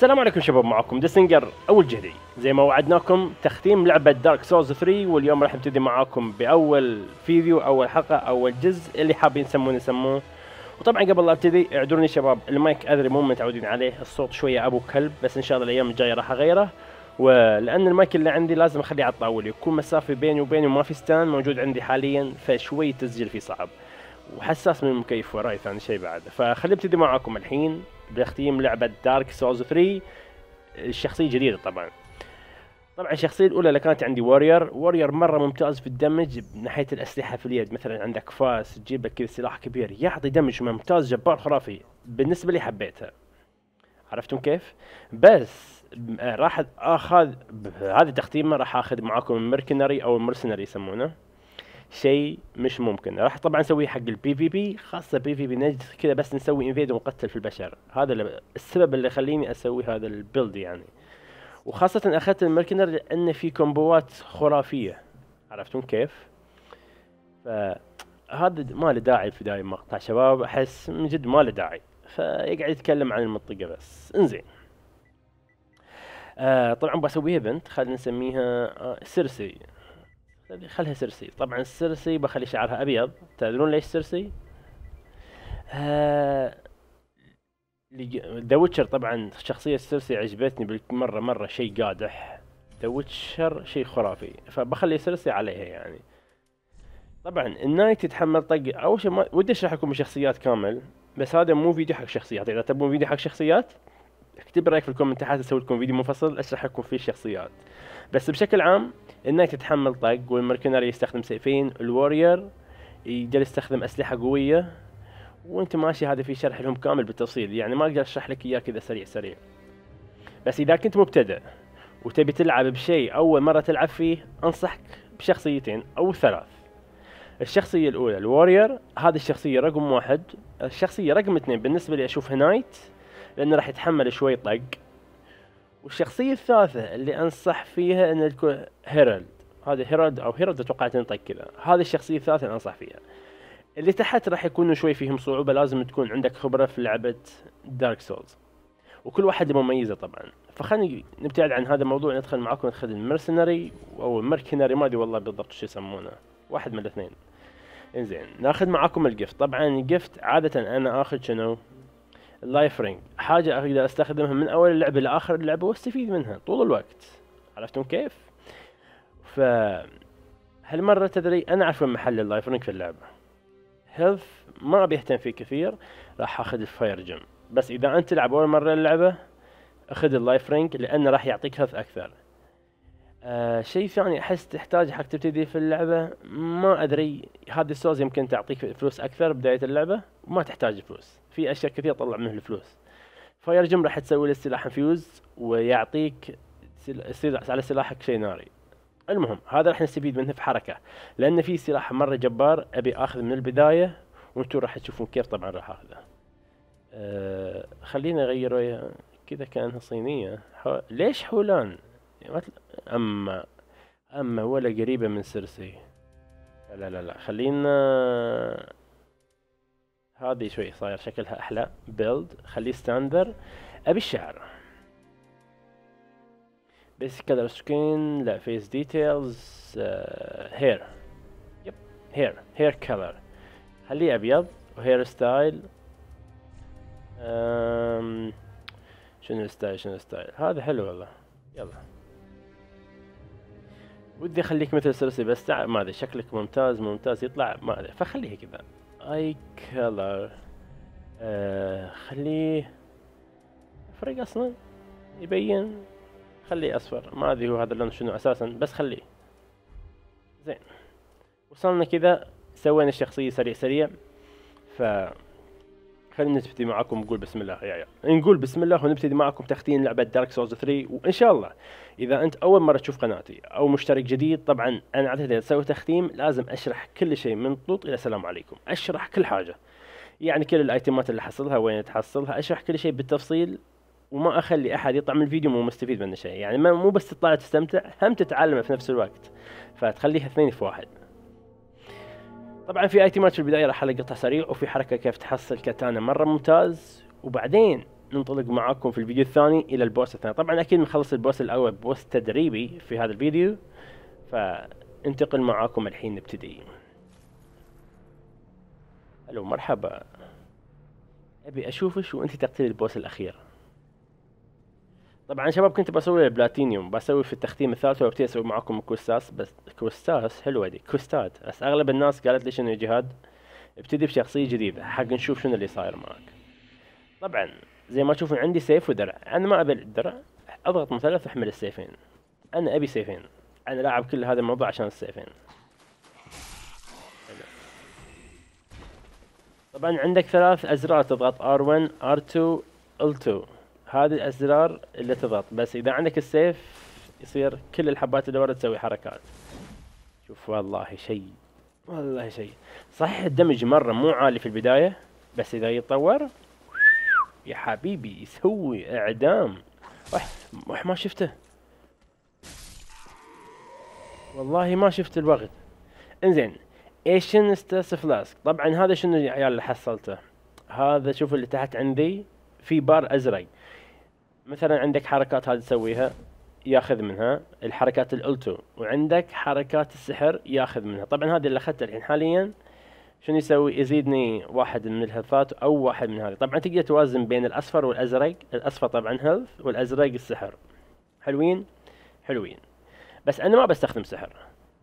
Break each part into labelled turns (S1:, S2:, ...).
S1: السلام عليكم شباب معكم ديسنجر اول جهدي زي ما وعدناكم تختيم لعبة Dark Souls 3 واليوم راح نبتدي معاكم بأول فيديو أول حلقة أول جزء اللي حابين يسمونه يسموه. وطبعا قبل لا أبتدي اعذروني شباب المايك أدري مو متعودين عليه الصوت شوية أبو كلب بس إن شاء الله الأيام الجاية راح أغيره. ولأن المايك اللي عندي لازم أخليه على الطاولة يكون مسافة بيني وبينه ما في stand موجود عندي حاليا فشوي التسجيل فيه صعب. وحساس من المكيف وراي ثاني شيء بعد. فخلي ابتدي معاكم الحين. بتختيم لعبة Dark Souls 3 الشخصية جديدة طبعا. طبعا الشخصية الأولى اللي كانت عندي warrior warrior مرة ممتاز في ال damage من ناحية الأسلحة في اليد. مثلا عندك فاس تجيب لك كذا سلاح كبير يعطي damage ممتاز جبار خرافي. بالنسبة لي حبيتها. عرفتم كيف؟ بس آه، راح أخذ بهذه التختيمة راح أخذ معاكم ال mercenary أو ال mercenary يسمونه. شيء مش ممكن. راح طبعا اسويه حق ال PvP خاصة PvP نجد كذا بس نسوي invade ونقتل في البشر. هذا السبب اللي يخليني أسوي هذا ال build يعني. وخاصة أخذت ال mercenary لأن في كومبوات خرافية. عرفتون كيف؟ فهذا ما له داعي في داعي مقطع شباب. أحس من جد ما له داعي. فيقعد يتكلم عن المنطقة بس. انزين. آه طبعا بسويها بنت خلينا نسميها آه سيرسي خليها سيرسي. طبعا السيرسي بخلي شعرها أبيض. تدرون ليش سيرسي؟ آه The Witcher طبعا شخصية سيرسي عجبتني بالمرة مرة شيء قادح. The Witcher شيء خرافي. فبخلي سيرسي عليها يعني. طبعا ال knight يتحمل طق. أول شيء ما ودي أشرح لكم الشخصيات كامل بس هذا مو فيديو حق شخصيات. إذا تبون فيديو حق شخصيات اكتب رأيك في الكومنتات أسوي لكم فيديو منفصل أشرح لكم فيه الشخصيات. بس بشكل عام ال knight يتحمل طق وال mercenary يستخدم سيفين ال warrior يقدر يستخدم أسلحة قوية وأنت ماشي هذا في شرح لهم كامل بالتفصيل. يعني ما أقدر أشرح لك إياه كذا سريع سريع. بس إذا كنت مبتدئ وتبي تلعب بشيء أول مرة تلعب فيه أنصحك بشخصيتين أو ثلاث. الشخصية الأولى الورير هذه الشخصية رقم واحد. الشخصية رقم اثنين بالنسبة لي أشوفها نايت لأنه راح يتحمل شوي طق. والشخصية الثالثة اللي أنصح فيها أن تكون هيرالد. هذا هيرالد أو هيرالد أتوقع تنطق كذا. هذه الشخصية الثالثة اللي أنصح فيها. اللي تحت راح يكونوا شوي فيهم صعوبة لازم تكون عندك خبرة في لعبة Dark Souls وكل واحد مميزة طبعا. فخلني نبتعد عن هذا الموضوع ندخل معاكم ندخل ال mercenary أو ال mercenary ي ما أدري والله بالضبط شو يسمونه. واحد من الاثنين. إنزين ناخذ معاكم ال gift طبعا ال gift عادة أنا آخذ شنو؟ ال life ring حاجة أقدر أستخدمها من أول اللعبة لآخر اللعبة وأستفيد منها طول الوقت. عرفتم كيف؟ ف هالمرة تدري أنا أعرف محل ال life ring في اللعبة. health ما ابي اهتم فيه كثير راح أخذ ال fire gem بس إذا أنت تلعب أول مرة اللعبة أخذ ال life ring لأنه راح يعطيك health أكثر. آه شيء ثاني أحس تحتاج حق تبتدي في اللعبة ما أدري هذه السوز يمكن تعطيك فلوس أكثر بداية اللعبة وما تحتاج فلوس. في أشياء كثير تطلع منه الفلوس. fire gem راح تسوي له سلاح infuse ويعطيك سل... على سلاحك شيء ناري. المهم هذا راح نستفيد منه في حركة. لأن في سلاح مرة جبار أبي اخذ من البداية وأنتم راح تشوفون كيف طبعا راح أخذه. أه خلينا أغيره كذا كأنها صينية. حو... ليش حولان؟ اما أما ولا قريبة من سيرسي. لا لا لا خلينا هذه شوي صاير شكلها أحلى. build خليه standard أبي الشعر. basic color skin لا face details hair yep hair hair color خليه أبيض. و hair style شنو ال style شنو ال style هذا حلو والله. يلا. ودي أخليك مثل سيرسي بس ما أدري شكلك ممتاز ممتاز يطلع ما أدري فخليه كذا. eye color. آه خليه فرق أصلا يبين خليه أصفر. ما أدري هو هذا اللون شنو أساسا بس خليه. زين. وصلنا كذا سوينا الشخصية سريع سريع. ف خلينا نبتدي معكم نقول بسم الله يا يا نقول بسم الله ونبتدي معكم تختيم لعبة Dark Souls 3 وإن شاء الله إذا أنت أول مرة تشوف قناتي أو مشترك جديد طبعا أنا عادة إذا أسوي تختيم لازم أشرح كل شيء من طوط إلى السلام عليكم أشرح كل حاجة. يعني كل الأيتمات اللي حصلها وين تحصلها أشرح كل شيء بالتفصيل وما أخلي أحد يطلع من الفيديو مو مستفيد منه شيء. يعني مو بس تطلع تستمتع هم تتعلم في نفس الوقت. فتخليها اثنين في واحد. طبعا في ايتمات في البداية راح القطها سريع وفي حركة كيف تحصل كاتانا مرة ممتاز. وبعدين ننطلق معاكم في الفيديو الثاني إلى البوس الثاني. طبعا أكيد نخلص البوس الأول بوس تدريبي في هذا الفيديو. فانتقل معاكم الحين نبتدي. ألو مرحبا. أبي اشوفش وأنت تقتلي ال boss الأخير. طبعا شباب كنت بسوي البلاتينيوم بسوي في التختيم الثالث وابتدي أسوي معاكم كوستاس بس كوستاس حلوة دي كوستات. بس أغلب الناس قالت لي شنو جهاد؟ ابتدي بشخصية جديدة حق نشوف شنو اللي صاير معك. طبعا زي ما تشوفون عندي سيف ودرع. أنا ما أبي الدرع أضغط مثلث واحمل السيفين. أنا أبي سيفين. أنا لاعب كل هذا الموضوع عشان السيفين. طبعا عندك ثلاث أزرار تضغط R1 R2 L2 هذه الأزرار اللي تضغط. بس إذا عندك السيف يصير كل الحبات اللي ورا تسوي حركات. شوف والله شيء والله شيء. صحيح الدمج مرة مو عالي في البداية بس إذا يتطور يا حبيبي يسوي إعدام. وح ما شفته. والله ما شفت الوقت. إنزين Ashen Estus Flask؟ طبعا هذا شنو يا عيال اللي حصلته؟ هذا شوف اللي تحت عندي في بار أزرق. مثلا عندك حركات هذه تسويها ياخذ منها الحركات ال L2 وعندك حركات السحر ياخذ منها. طبعا هذه اللي أخذتها الحين. حاليا شنو يسوي؟ يزيدني واحد من الهيلثات أو واحد من هذه. طبعا تقدر توازن بين الأصفر والأزرق. الأصفر طبعا health والأزرق السحر. حلوين؟ حلوين. بس أنا ما بستخدم سحر.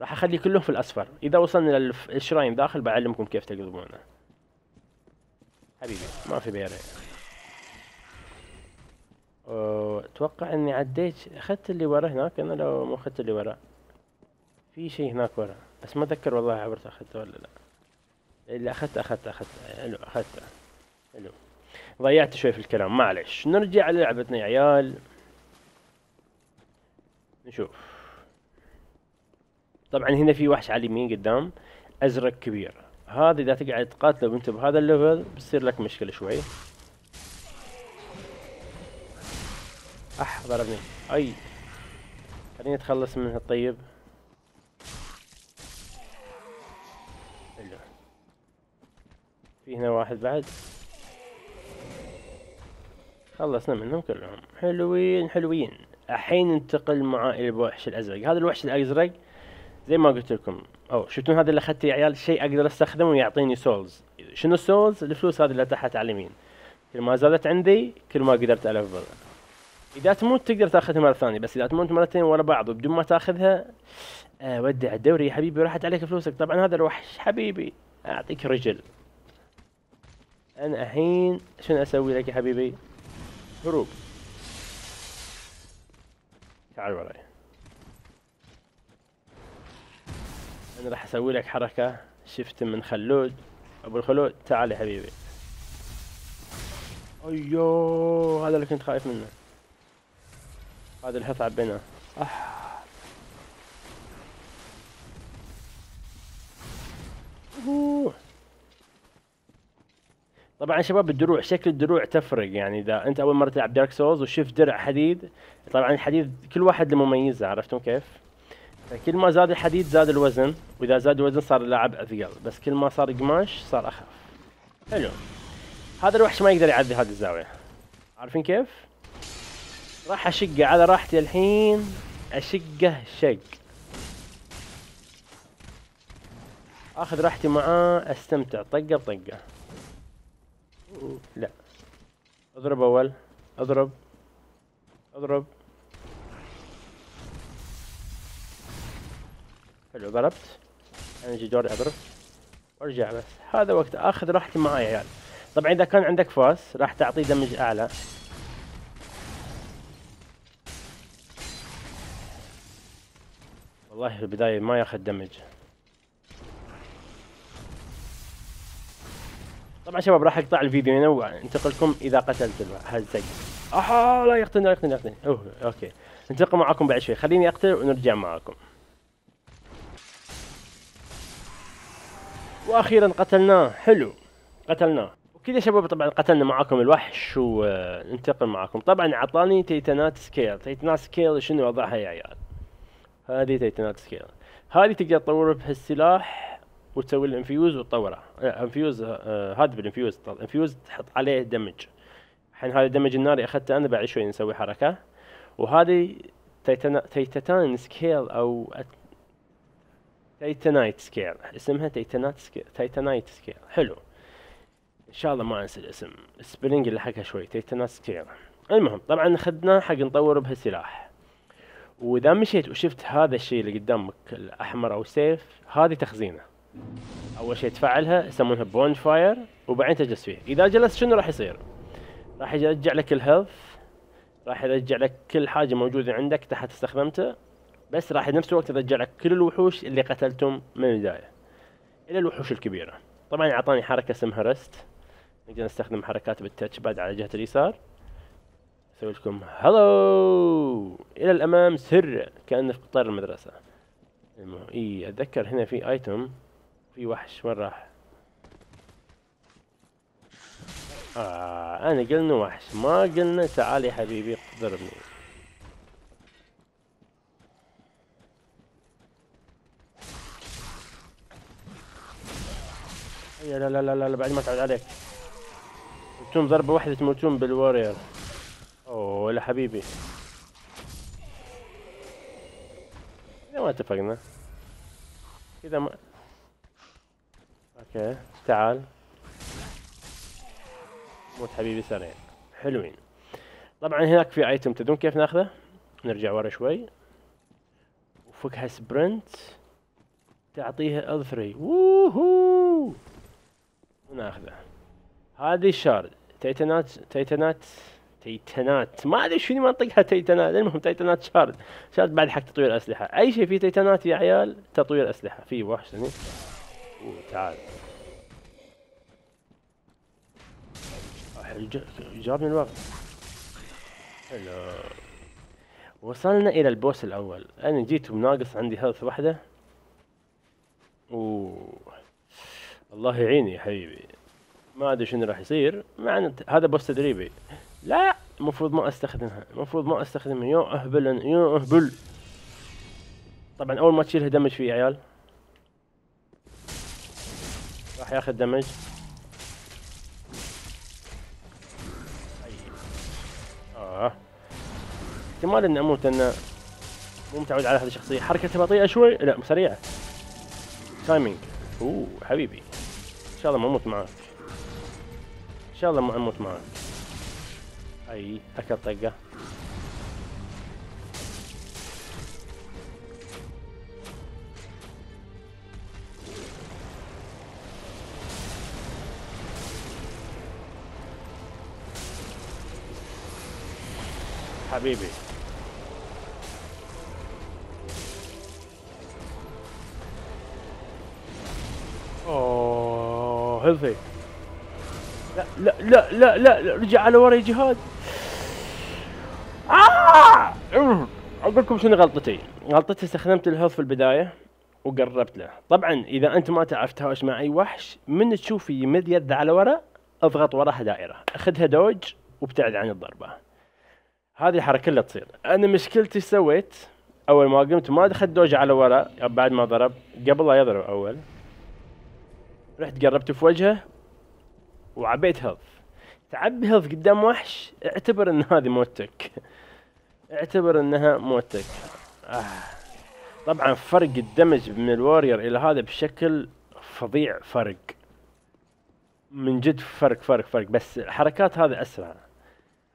S1: راح أخلي كلهم في الأصفر. إذا وصلنا للشراين داخل بعلمكم كيف تقلبونه. حبيبي ما في بيرة. أتوقع إني عديت أخذت اللي ورا هناك أنا لو مو أخذت اللي ورا في شيء هناك ورا بس ما أتذكر والله عبرت أخذته ولا لا. اللي اخذته اخذته اخذته حلو اخذته حلو. ضيعت شوي في الكلام معلش. نرجع للعبتنا يا عيال. نشوف. طبعا هنا في وحش على اليمين قدام أزرق كبير. هذا إذا تقعد تقاتله وأنت بهذا الليفل بتصير لك مشكلة شوي. أح ضربني. أي. خليني أتخلص منه الطيب في هنا واحد بعد. خلصنا منهم كلهم. حلوين حلوين. الحين ننتقل مع الوحش الأزرق. هذا الوحش الأزرق زي ما قلت لكم. أو شفتون هذا اللي اخذته يا عيال؟ شيء أقدر أستخدمه ويعطيني souls شنو ال souls الفلوس هذه اللي تحت على اليمين. كل ما زادت عندي كل ما قدرت الفل إذا تموت تقدر تأخذها مرة ثانية بس إذا تموت مرتين ورا بعض وبدون ما تأخذها آه ودع الدوري يا حبيبي راحت عليك فلوسك. طبعا هذا الوحش. حبيبي أعطيك رجل. أنا الحين شنو أسوي لك يا حبيبي؟ هروب. تعال وراي. أنا راح أسوي لك حركة. شفت من خلود. أبو الخلود تعال يا حبيبي. أيوه هذا اللي كنت خايف منه. هذا الهث عبيناه. أوه. طبعا شباب الدروع شكل الدروع تفرق. يعني إذا أنت أول مرة تلعب دارك سولز وشفت درع حديد طبعا الحديد كل واحد له مميزه عرفتم كيف؟ كل ما زاد الحديد زاد الوزن وإذا زاد الوزن صار اللاعب أثقل. بس كل ما صار قماش صار أخف. حلو. هذا الوحش ما يقدر يعدي هذه الزاوية. عارفين كيف؟ راح أشقه على راحتي الحين. أشقه شق. آخذ راحتي معاه أستمتع. طقة. بطقه لا. أضرب أول. أضرب. أضرب. حلو ضربت. أنا أجي دوري أضرب. وأرجع بس. هذا وقت. آخذ راحتي معاي يا عيال. طبعا إذا كان عندك فاس راح تعطيه دمج أعلى. والله في البداية ما ياخذ damage. طبعا شباب راح أقطع الفيديو هنا وانتقل لكم اذا قتلت هالزق أها لا يقتلني لا يقتلني أوه okay. ننتقل معاكم بعد شوي. خليني أقتل ونرجع معاكم. وأخيرا قتلناه حلو. قتلناه وكذا شباب طبعا قتلنا معاكم الوحش وننتقل معاكم. طبعا أعطاني titanite scale. titanite scale شنو؟ وضعها يا عيال. هذه تيتانات سكيل هذه تقدر تطور بهالسلاح وتسوي الانفيوز وتطوره. انفيوز آه هذا بالانفيوز انفيوز تحط عليه دمج. الحين هذا الدمج الناري أخذته أنا بعد شوي نسوي حركة. وهذه تيتنا... سكيل أو تيتانايت سكيل اسمها تيتانات سكيل تيتانايت سكيل حلو. إن شاء الله ما أنسى الاسم. سبرينج اللي حكى شوي. تيتانات سكيل المهم طبعا اخذناه حق نطور بهالسلاح. وإذا مشيت وشفت هذا الشيء اللي قدامك الأحمر أو save هذه تخزينة. أول شيء تفعلها يسمونها bonfire وبعدين تجلس فيه إذا جلست شنو راح يصير؟ راح يرجع لك ال health راح يرجع لك كل حاجة موجودة عندك تحت استخدمته بس راح بنفس الوقت يرجع لك كل الوحوش اللي قتلتم من البداية إلى الوحوش الكبيرة. طبعا أعطاني حركة اسمها rest نقدر نستخدم حركات بالتاتش باد على جهة اليسار. أسوي لكم هلو! إلى الأمام سر كأنه في قطار المدرسة. إي أتذكر هنا في ايتم في وحش وين راح؟ آه أنا قلنا وحش ما قلنا تعال يا حبيبي ضربني لا لا لا لا بعد ما تعود عليك. تموتون ضربة واحدة تموتون بال warrior اوه لا حبيبي. إذا ما اتفقنا. إذا ما okay تعال. موت حبيبي سريع. حلوين. طبعا هناك في item تدرون كيف ناخذه؟ نرجع ورا شوي. وفكها sprint تعطيها اظفري ووهو! وناخذه. هذه شارد تيتانات تيتانات تيتانات ما أدري شنو منطقها تيتانات المهم تيتانات شارد. شارد بعد حق تطوير اسلحه أي شيء فيه تيتانات يا عيال؟ تطوير أسلحة. في وحش هني تعال. جابني الوقت. حلو وصلنا إلى البوس الأول. أنا جيت وناقص عندي هيلث واحدة. أوه. الله يعيني يا حبيبي. ما أدري شنو راح يصير. مع هذا بوس تدريبي. لا المفروض ما أستخدمها. المفروض ما أستخدمها. يا أهبل يا أهبل. طبعا أول ما تشيلها دمج فيه يا عيال. راح ياخذ دمج. آه. احتمال إني أموت لأن مو متعود على هذه الشخصية. حركتها بطيئة شوي؟ لا سريعة. تايمينج أوه حبيبي. إن شاء الله ما أموت معاك. إن شاء الله ما أموت معاك. أي اكل طقة. حبيبي. أوه health ي. لا لا لا لا لا رجع على ورا جهاد آه! أقول لكم شنو غلطتي؟ غلطتي استخدمت ال health في البداية وقربت له. طبعا إذا أنت ما تعرف تهاوش مع أي وحش من تشوف يمد يده على ورا اضغط وراها دائرة. أخذها dodge وابتعد عن الضربة. هذه الحركة اللي تصير. أنا مشكلتي سويت؟ أول ما قمت ما دخلت dodge على ورا بعد ما ضرب قبل لا يضرب أول رحت قربت في وجهه وعبيت health تعبي health قدام وحش اعتبر إن هذه موتك. اعتبر انها موتك. آه. طبعا فرق ال damage من ال warrior إلى هذا بشكل فظيع فرق. من جد فرق فرق فرق. بس الحركات هذه أسرع.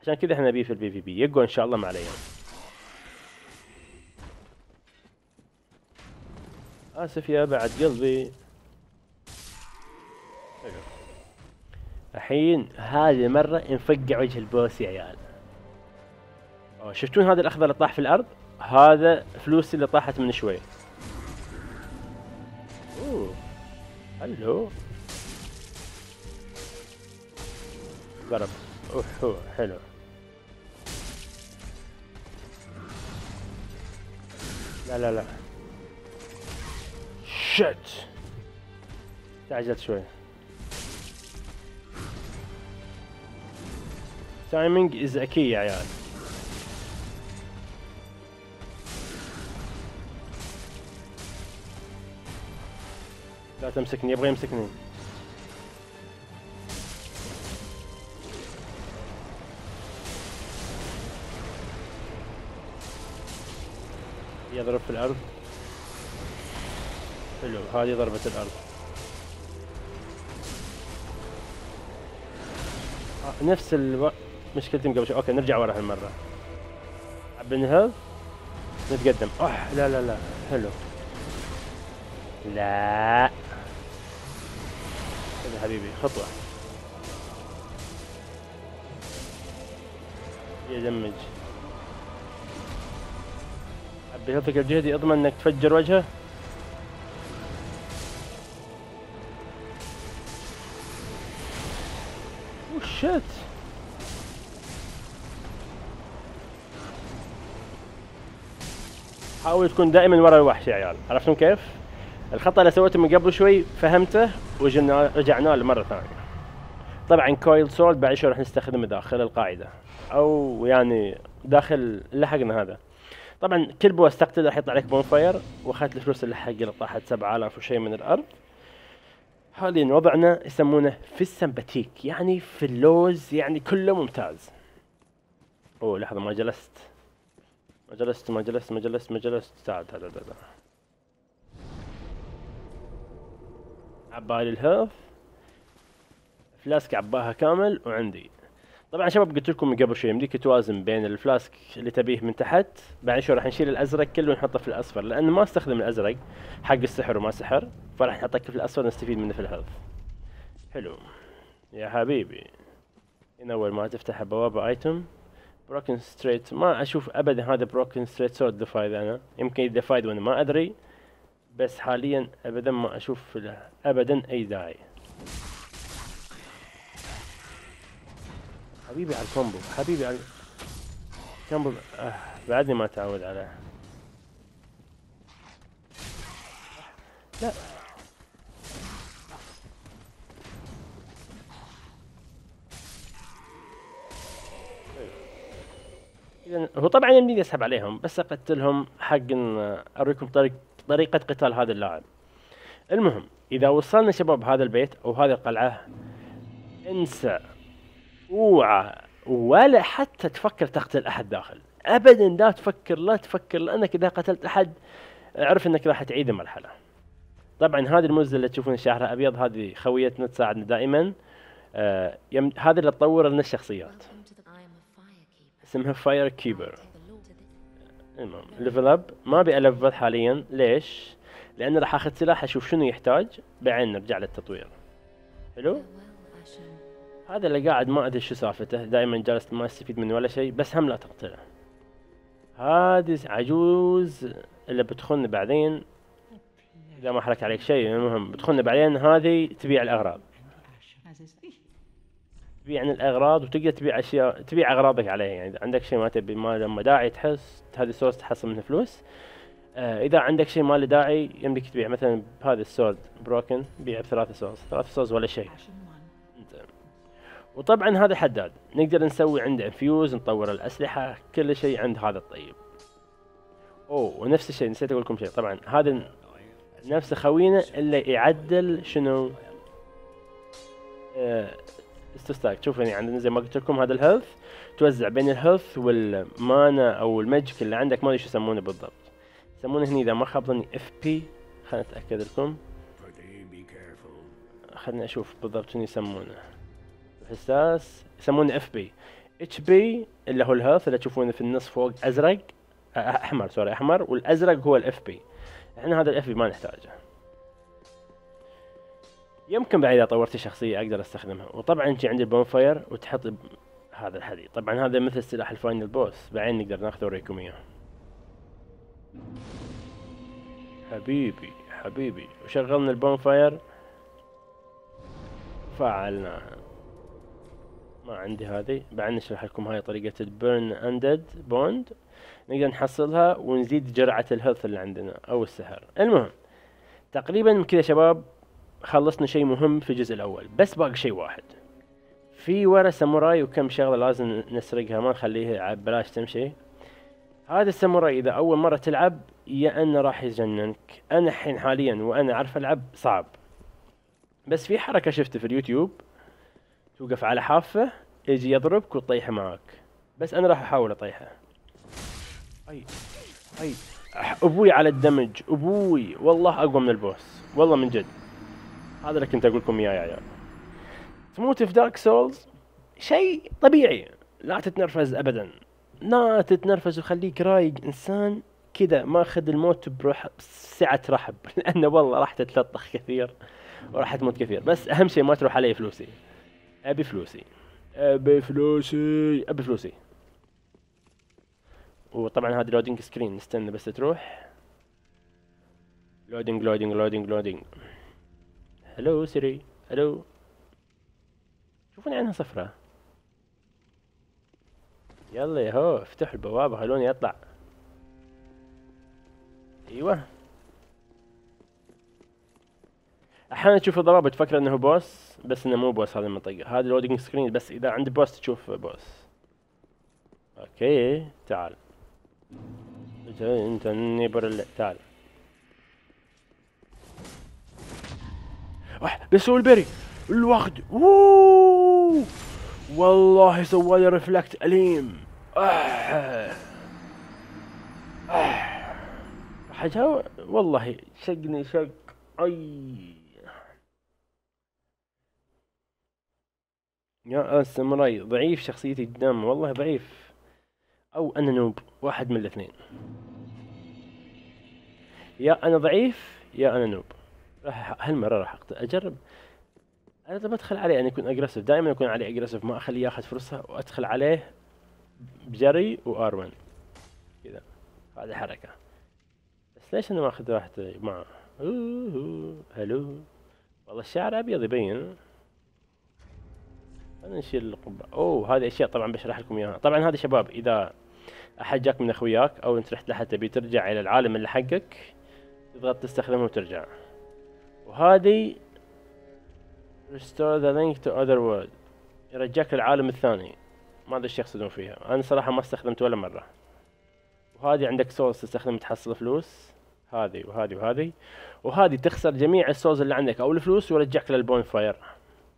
S1: عشان كذا إحنا نبيه في البي في بي. يقوى إن شاء الله مع الأيام آسف يا بعد قلبي. الحين هذه المرة نفقع وجه البوس يا عيال. شفتون هذا الأخضر اللي طاح في الأرض؟ هذا فلوسي اللي طاحت من شوي. أوه حلو. ضرب. أوه حلو. لا لا لا. shit. تعجلت شوي. timing is key يا عيال. لا تمسكني يبغى يمسكني. يضرب في الأرض. حلو هذه ضربة الأرض. آه، نفس ألو... مشكلتي قبل شوي. أوكي نرجع ورا هالمرة بنهض نتقدم. اح لا لا لا حلو. لا. حبيبي خطوة. يدمج بهيلثك الجهدي إضمن إنك تفجر وجهه. وشت حاول تكون دائما ورا الوحش يا عيال. عرفتم كيف؟ الخطأ اللي سويته من قبل شوي فهمته وجنا رجعنا له مرة ثانية. طبعا coiled sword بعد شوي راح نستخدمه داخل القاعدة. أو يعني داخل لحقنا هذا. طبعا كل boss تقتله راح يطلع لك bonfire واخذت الفلوس اللي حق اللي طاحت 7000 وشيء من الأرض. حاليا وضعنا يسمونه في السمباتيك يعني في اللوز يعني كله ممتاز. أوه لحظة ما جلست. ما جلست ما جلست ما جلست ما جلست. تعال تعال تعال. عبالي ال health flask عباها كامل وعندي. طبعا شباب قلت لكم من قبل شوي يمديك توازن بين ال flask اللي تبيه من تحت. بعد شوي راح نشيل الأزرق كله ونحطه في الأصفر؟ لأن ما أستخدم الأزرق حق السحر وما سحر فراح نحطه في الأصفر نستفيد منه في ال health حلو. يا حبيبي. هنا أول ما تفتح بوابة item broken straight ما أشوف ابدا هذا broken straight sword يفيد أنا يمكن يفيد وأنا ما أدري. بس حاليا ابدا ما أشوف له ابدا أي داعي. حبيبي على ال combo حبيبي على ال combo. آه بعدني ما اتعود عليه. لا. هو طبعا يمديني أسحب عليهم بس أقتلهم حق أوريكم طريق طريقة قتال هذا اللاعب. المهم إذا وصلنا شباب هذا البيت أو هذه القلعة انسى أوعى ولا حتى تفكر تقتل أحد داخل. ابدا لا تفكر لا تفكر لأنك إذا قتلت أحد اعرف إنك راح تعيد المرحلة. طبعا هذه الموزه اللي تشوفون شعرها ابيض هذه خويتنا تساعدنا دائما. آه يم... هذه اللي تطور لنا الشخصيات. اسمها Fire Keeper المهم level up ما أبي الفل حاليا. ليش؟ لأن راح آخذ سلاح أشوف شنو يحتاج. بعدين نرجع للتطوير. حلو؟ هذا اللي قاعد ما أدري شو سالفته. دائما جالس ما يستفيد منه ولا شيء بس هم لا تقتله هذه عجوز. اللي بتخن بعدين إذا ما حرك عليك شيء المهم بتخن بعدين هذه تبيع الأغراض. تبيع عن الأغراض وتقدر تبيع أشياء تبيع أغراضك عليها. يعني إذا عندك شيء ما تبي ما لما داعي تحس هذه souls تحصل منه فلوس. آه إذا عندك شيء ما له داعي يمديك تبيع مثلا بهذا ال sword broken بيع بثلاثة souls ثلاثة souls ولا شيء. وطبعا هذا حداد. نقدر نسوي عنده infuse نطور الأسلحة كل شيء عند هذا الطيب. أوه ونفس الشيء نسيت أقول لكم شيء. طبعا هذا نفس خوينا اللي يعدل شنو؟ آه Estus يعني عندنا زي ما قلت لكم هذا ال health توزع بين ال health وال mana أو ال magic اللي عندك ما أدري شو يسمونه بالضبط. يسمونه هني إذا ما خاب ظني FP خليني اتاكد لكم. خليني أشوف بالضبط شنو يسمونه. حساس. يسمونه FP HP اللي هو ال health اللي تشوفونه في النص فوق أزرق. أحمر sorry أحمر. والأزرق هو ال FP إحنا هذا ال FP ما نحتاجه. يمكن بعد إذا طورت الشخصيه أقدر أستخدمها. وطبعا تجي عندي ال bonfire وتحط هذا الحديد. طبعا هذا مثل سلاح ال final boss. بعدين نقدر ناخذه ونوريكم إياه. حبيبي حبيبي وشغلنا ال bonfire فعلناها ما عندي هذه. بعد نشرح لكم هاي طريقة ال burn undead bone نقدر نحصلها ونزيد جرعة ال health اللي عندنا أو السحر. المهم تقريبا كذا شباب خلصنا شيء مهم في الجزء الأول بس باقي شيء واحد. في ورا ساموراي وكم شغلة لازم نسرقها ما نخليها بلاش تمشي. هذا الساموراي إذا أول مرة تلعب يا انه راح يجننك أنا الحين حاليا وأنا أعرف ألعب صعب. بس في حركة شفتها في اليوتيوب توقف على حافة يجي يضربك ويطيحه معك بس أنا راح أحاول أطيحه. أي أي. أبوي على ال damage أبوي. والله أقوى من ال boss. والله من جد. هذا اللي كنت أقول لكم إياه يا عيال. تموت في Dark Souls شيء طبيعي. لا تتنرفز ابدا. لا تتنرفز وخليك رايق. إنسان كذا ماخذ الموت بروح بسعة رحب. لأنه والله راح تتلطخ كثير وراح تموت كثير. بس أهم شيء ما تروح علي فلوسي. أبي فلوسي. أبي فلوسي. أبي فلوسي. وطبعا هذه loading screen نستنى بس تروح. loading loading loading loading هلو سيري هلو شوفوني عنها صفرة. يلا يا هو افتحوا البوابة خلوني أطلع. أيوه. أحيانا تشوف الضباب تفكر إنه boss بس إنه مو boss هذه المنطقة. هذه loading screen بس إذا عند boss تشوف boss. أوكي تعال. أنت تعال. ال parry. الوقت. أوه. والله سوى لي reflect أليم. أح. أح. حاجة والله شقني شق. أي. يا الساموراي ضعيف شخصيتي قدام. والله ضعيف. أو أنا noob. واحد من الاثنين. يا أنا ضعيف يا أنا noob. راح هالمرة راح أجرب. أنا لما أدخل عليه ان يكون aggressive دائما يكون عليه aggressive ما أخليه ياخذ فرصة وأدخل عليه بجري وار1 كذا. هذه حركة. بس ليش أنا ما أخذ راحتي معه أوه، هلو. والله الشعر أبيض يبين. خلينا نشيل القبعة. أوه هذه أشياء طبعا بشرح لكم إياها. طبعا هذه شباب إذا أحد جاك من أخوياك أو أنت رحت لحد تبي ترجع إلى العالم اللي حقك تضغط تستخدمه وترجع. وهذه restore the link to other world. يرجعك للعالم الثاني. ما أدري إيش يقصدون فيها. أنا صراحة ما استخدمت ولا مرة. وهذه عندك souls تستخدم تحصل فلوس. هذه وهذه وهذه. وهذه تخسر جميع ال souls اللي عندك. أو الفلوس ويرجعك لل bonfire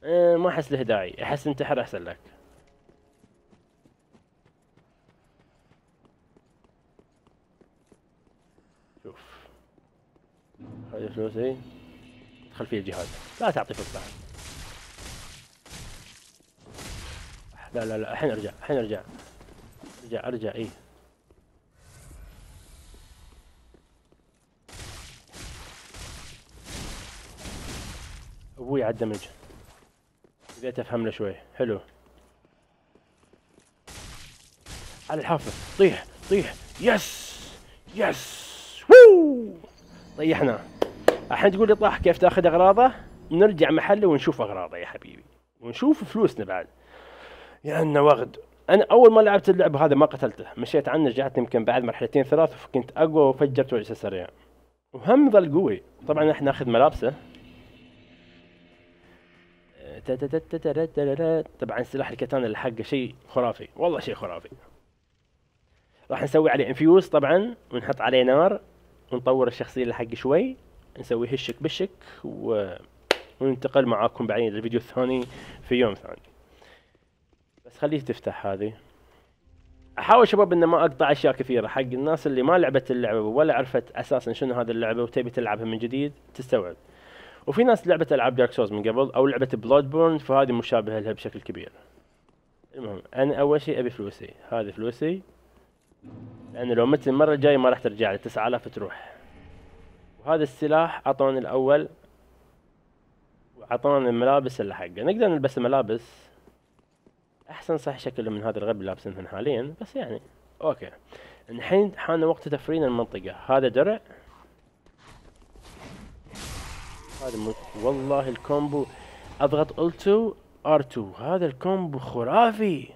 S1: أه ما أحس له داعي. أحس انتحر أحسن لك. شوف. هذه فلوسي. ادخل فيه الجهاز لا تعطي فرصة لا لا لا الحين ارجع الحين ارجع. ارجع ارجع إيه. أبوي على الدمج بديت أفهم له شوي. حلو. على الحافة. طيح طيح. يس يس. وو طيحنا. الحين تقول لي طاح كيف تاخذ أغراضه؟ نرجع محله ونشوف أغراضه يا حبيبي. ونشوف فلوسنا بعد. يا انه وغد أنا أول ما لعبت اللعبه هذا ما قتلته. مشيت عنه رجعت يمكن بعد مرحلتين ثلاث فكنت أقوى وفجرت وجهه سريع. وهم ظل قوي. طبعا إحنا ناخذ ملابسه. طبعا سلاح الكتان اللي حقه شيء خرافي. والله شيء خرافي. راح نسوي عليه infuse طبعا ونحط عليه نار ونطور الشخصية اللي حقه شوي. نسوي هشك بشك و... وننتقل معاكم بعدين للفيديو الثاني في يوم ثاني. بس خليه تفتح هذه. أحاول شباب ان ما أقطع أشياء كثيرة. حق الناس اللي ما لعبت اللعبة ولا عرفت أساسا شنو هذه اللعبة وتبي تلعبها من جديد تستوعب. وفي ناس لعبت ألعاب Dark Souls من قبل أو لعبه Bloodborne فهذه مشابهة لها بشكل كبير. المهم أنا أول شيء أبي فلوسي. هذه فلوسي. لأن لو مت المرة الجاية ما راح ترجع لي 9000 تروح. وهذا السلاح اعطوني الأول وعطونا الملابس اللي حقه. نقدر نلبس الملابس أحسن صح شكله من هذا الغبي لابسينهن حاليا بس يعني أوكي. الحين حان وقت تفرين المنطقة. هذا درع. هذا م... والله ال combo أضغط ال L2 R2 هذا ال combo خرافي.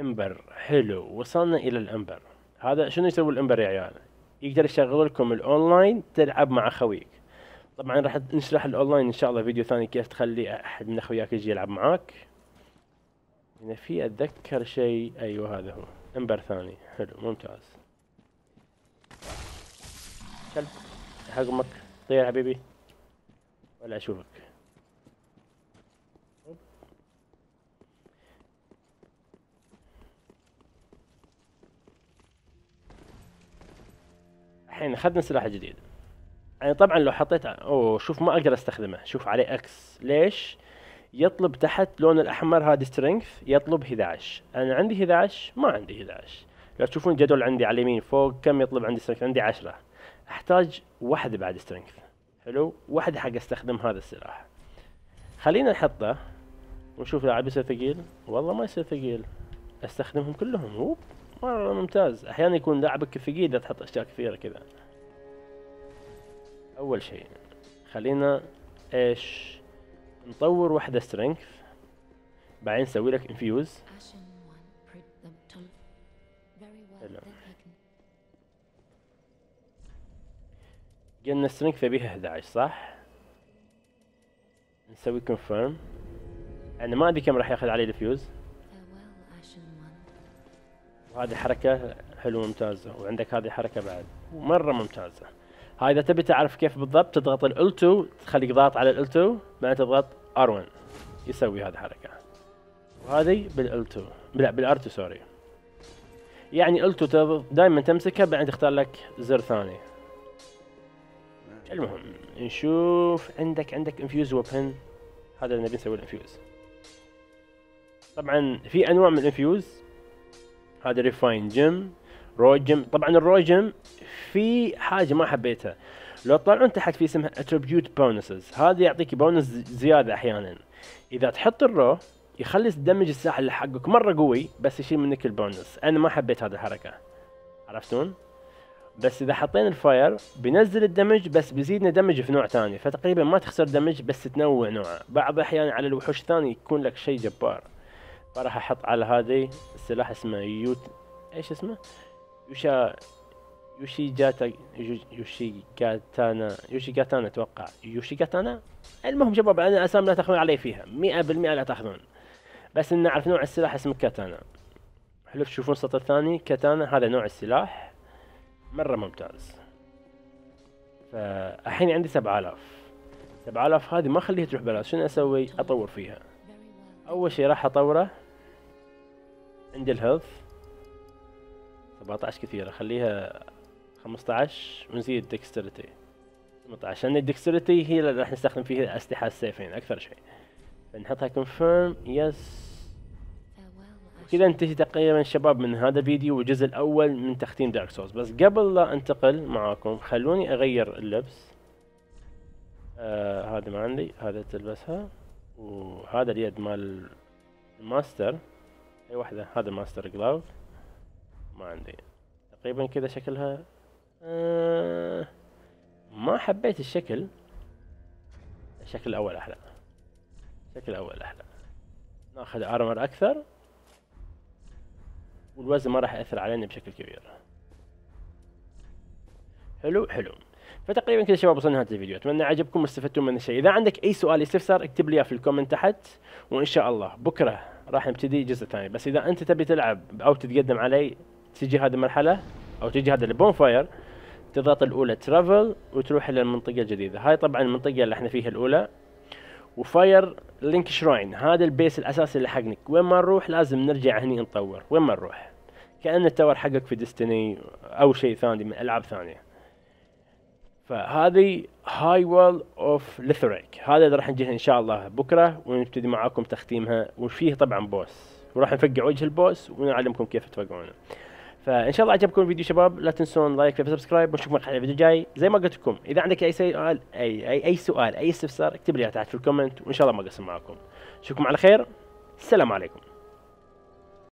S1: ember. حلو. وصلنا إلى ال ember. هذا شنو يسوي ال ember يا عيال؟ يقدر يشغل لكم الأونلاين تلعب مع خويك طبعا راح نشرح الأونلاين إن شاء الله فيديو ثاني كيف تخلي أحد من أخوياك يجي يلعب معاك. هنا في أتذكر شيء. أيوه هذا هو. ember ثاني. حلو ممتاز. كلب حقمك طير حبيبي. ولا أشوفك. الحين اخذنا سلاح جديد. يعني طبعا لو حطيت أوه شوف ما أقدر أستخدمه. شوف عليه X ليش؟ يطلب تحت لون الأحمر هذا strength يطلب 11 أنا عندي 11 ما عندي 11 لو تشوفون الجدول عندي على اليمين فوق كم يطلب عندي strength عندي 10 أحتاج واحد بعد strength حلو؟ واحد حق أستخدم هذا السلاح. خلينا نحطه ونشوف لاعب يصير ثقيل. والله ما يصير ثقيل. أستخدمهم كلهم. أوب. مرة ممتاز. أحيانا يكون لاعبك ثقيل إذا تحط أشياء كثيرة كذا. أول شيء خلينا إيش؟ نطور واحدة strength بعدين نسوي لك
S2: infuse
S1: قلنا strength فيها 11 صح؟ نسوي confirm أنا ما أدري كم راح ياخذ علي
S2: ال infuse one.
S1: وهذه حركة حلوة ممتازة وعندك هذه حركة بعد مرة ممتازة. هاي إذا تبي تعرف كيف بالضبط تضغط L2 تخليك ضغط على L2 بعدين تضغط R1 يسوي هذه الحركة وهذه ب L2 لا بال R2 sorry. يعني L2 دائما تمسكها بعدين تختار لك زر ثاني. المهم نشوف عندك عندك infuse weapon هذا اللي نبي نسوي ال infuse طبعا في أنواع من ال infuse هذا refined gem raw gem. طبعا ال raw gem في حاجة ما حبيتها. لو تطلعون تحت في اسمها attribute bonuses هذا يعطيك بونس زيادة أحيانا. إذا تحط ال raw يخلي damage السلاح حقك مرة قوي بس يشيل منك البونس. أنا ما حبيت هذه الحركة. عرفتون؟ بس إذا حطينا ال fire بينزل ال damage بس بيزيدنا damage في نوع ثاني. فتقريبا ما تخسر damage بس تنوع نوعه. بعض الأحيان على الوحوش الثاني يكون لك شيء جبار. فراح أحط على هذه السلاح اسمه يوت إيش اسمه؟ يوشا يوشي جاتا يو- يوشي جاتانا يوشي جاتانا أتوقع. يوشي جاتانا المهم شباب أنا أسامي لا تاخذون علي فيها. 100% لا تاخذون بس إن نعرف نوع السلاح اسمه كاتانا. حلو تشوفون السطر الثاني. كاتانا هذا نوع السلاح. مرة ممتاز. فالحين عندي 7000 7000 هذه ما أخليها تروح بلاش شنو أسوي؟ أطور فيها. أول شيء راح أطوره. عندي ال health 17 كثيرة خليها 15 ونزيد dexterity 18 لأن ال dexterity هي اللي راح نستخدم فيها أسلحة السيفين أكثر شيء. فنحطها confirm
S2: yes
S1: كذا انتهي تقريبا شباب من هذا الفيديو والجزء الأول من تختيم Dark Souls بس قبل لا انتقل معاكم خلوني أغير اللبس. آه ما عندي هذا تلبسها. وهذا اليد مال الماستر. أي واحدة. هذا ال master glove ما عندي. تقريبا كذا شكلها. آه ما حبيت الشكل. الشكل الأول أحلى. الشكل الأول أحلى. ناخذ armor أكثر. والوزن ما راح يأثر علينا بشكل كبير. حلو حلو. فتقريبا كذا شباب وصلنا لنهاية الفيديو. أتمنى عجبكم واستفدتم من الشيء. إذا عندك أي سؤال استفسار اكتب لي في ال comment تحت. وإن شاء الله بكرة. راح نبتدي جزء ثاني. بس إذا أنت تبي تلعب أو تتقدم علي تجي هذه المرحلة أو تجي هذا ال bonfire تضغط الأولى travel وتروح إلى المنطقة الجديدة. هاي طبعا المنطقة اللي إحنا فيها الأولى. و Firelink Shrine هذا ال base الأساسي اللي حقنك وين ما نروح لازم نرجع هني نطور. وين ما نروح؟ كأن ال tower حقك في Destiny أو شيء ثاني من ألعاب ثانية. فهذه High Wall of Lothric هذا اللي راح نجيها إن شاء الله بكرة ونبتدي معاكم تختيمها. وفيه طبعا boss. وراح نفقع وجه ال boss ونعلمكم كيف تفقعونه. فإن شاء الله عجبكم الفيديو شباب لا تنسون like و subscribe ونشوفكم في الفيديو الجاي. زي ما قلت لكم إذا عندك أي سؤال اي اي, أي سؤال أي استفسار اكتب لي تحت في ال comment وإن شاء الله ما اقصر معاكم. أشوفكم على خير. السلام عليكم.